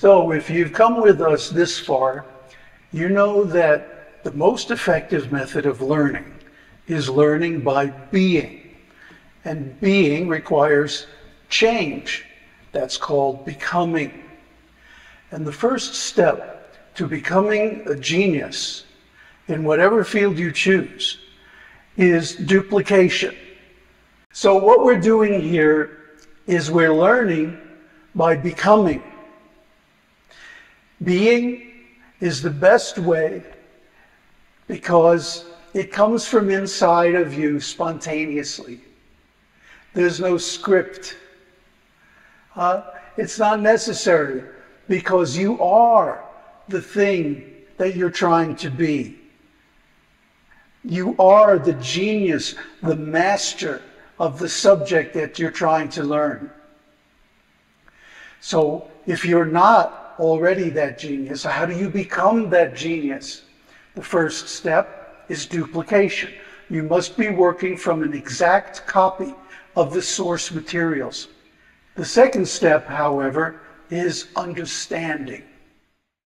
So if you've come with us this far, you know that the most effective method of learning is learning by being. And being requires change. That's called becoming. And the first step to becoming a genius in whatever field you choose is duplication. So what we're doing here is we're learning by becoming. Being is the best way because it comes from inside of you spontaneously. There's no script. Uh, it's not necessary because you are the thing that you're trying to be. You are the genius, the master of the subject that you're trying to learn. So if you're not already that genius, how do you become that genius? The first step is duplication. You must be working from an exact copy of the source materials. The second step, however, is understanding.